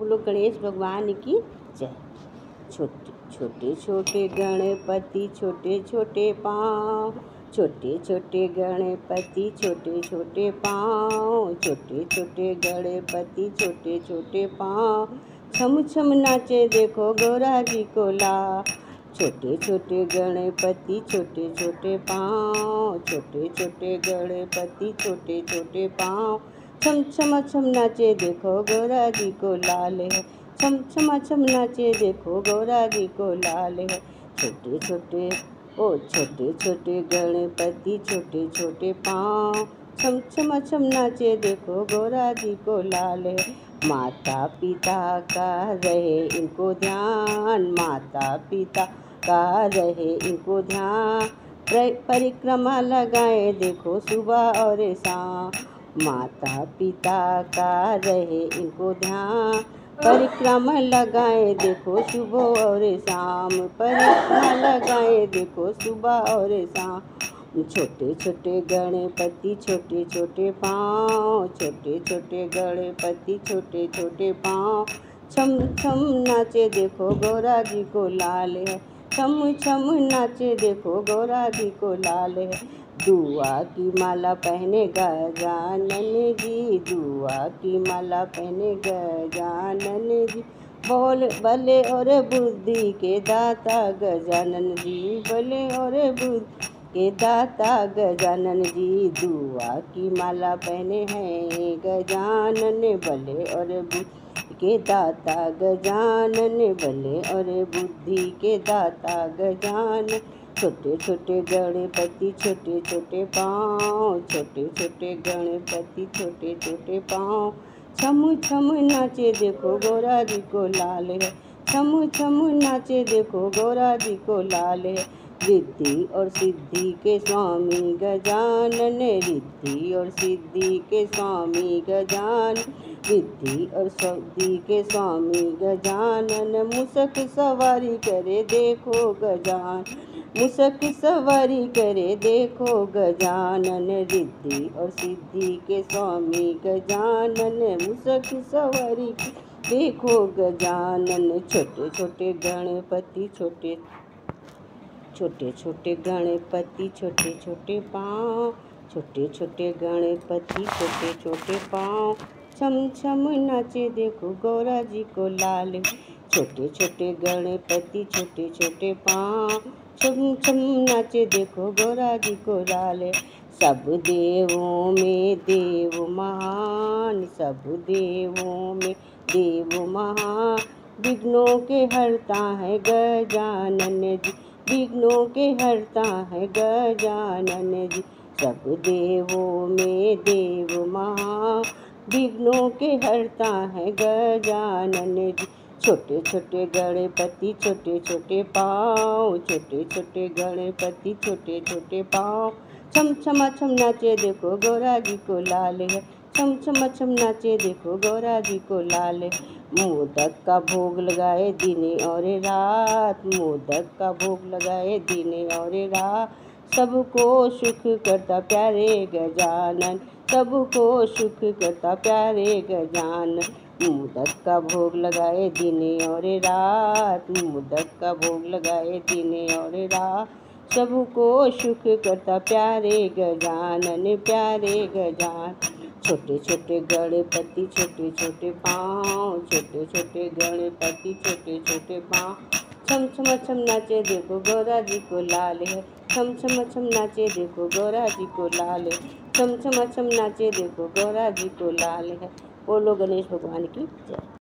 बोलो गणेश भगवान की जय छोटे छोटे छोटे गणपति छोटे छोटे पाँव छोटे छोटे गणपति छोटे छोटे पाँव छोटे छोटे गणपति छोटे छोटे पाँव छम छम नाचे देखो गौरा जी को ला छोटे छोटे गणपति छोटे छोटे पाँव छोटे छोटे गणपति छोटे छोटे पाँव छम छम छम नाचे देखो गौरा जी को लाल है। छम छम छम नाचे देखो गौरा जी को लाल है। छोटे छोटे, ओ छोटे छोटे गणपति, छोटे छोटे पाँव। छम छम छम नाचे देखो गौरा जी को लाल है। माता पिता का रहे इनको ध्यान माता पिता का रहे इनको ध्यान। परिक्रमा लगाए देखो सुबह और शाम। माता पिता का रहे इनको ध्यान, परिक्रमा लगाए देखो सुबह और शाम, परिक्रमा लगाए देखो सुबह और शाम। छोटे छोटे गणपति छोटे छोटे पाँव छोटे छोटे गणपति छोटे छोटे पाँव। छम छम नाचे देखो गौरा जी को लाल है छम छम नाचे देखो गौरा जी को लाल है। दुआ की माला पहने गजानन जी दुआ की माला पहने गजानन जी बोल, भले और बुद्धि के दाता गजानन जी बले और बुद्धि के दाता गजानन जी दुआ की माला पहने हैं गजानन, भले और बुद्धि के दाता गजानन, भले और बुद्धि के दाता गजान छोटे छोटे गणपति, छोटे छोटे पाँव, छोटे छोटे गणपति, छोटे छोटे पाँव। छम छम नाचे देखो गौरा जी को लाल है। छम छम नाचे देखो गौरा जी को लाल है। रिद्धि और सिद्धि के स्वामी गजानन रिद्धि और सिद्धि के स्वामी गजान रिद्धि और सिद्धि के स्वामी गजानन मुसक सवारी करे देखो गजान मुसक सवारी करे देखो गजानन रिद्धि और सिद्धि के स्वामी गजानन। मुसक सवारी देखो गजानन, छोटे छोटे गणपति, छोटे छोटे छोटे गणपति, छोटे छोटे पाँव, छोटे छोटे गणपति, छोटे छोटे पाँव। छम छम नाचे देखो गौरा जी को लाल। छोटे छोटे गणपति, छोटे छोटे पाँव। छम छम नाचे देखो गोरा जी को लाल। सब देवों में देव महान, सब देवों में देव महान। विघ्नों के हरता है गजानन जी, विघ्नों के हरता है गजानन जी। सब देवों में देव महा विघ्नों के हरता है गजानन जी। छोटे छोटे गणपति, छोटे छोटे पाँव, छोटे छोटे गणपति, छोटे छोटे पाँव। छम छमा छम नाचे देखो गौरा जी को लाल है। छम छम छम नाचे देखो गौरा जी को लाल है। मोदक का भोग लगाए दिने और रात। मोदक का भोग लगाए दिने और रात। सबको सुख करता प्यारे गजानन। सबको सुख करता प्यारे गजान मोदक का भोग लगाए दिने और रात मोदक का भोग लगाए दिने और रात। सबको सुख करता प्यारे गजानन, प्यारे गजान छोटे छोटे गणपति, छोटे छोटे पाँव, छोटे छोटे गणपति, छोटे छोटे पाँव। छम छम छम नाचे देखो गौरा जी को लाल है। छम छम छम नाचे देखो गौरा जी को लाल है। छम छम छम नाचे देखो गौरा जी को लाल है। बोलो गणेश भगवान की जय।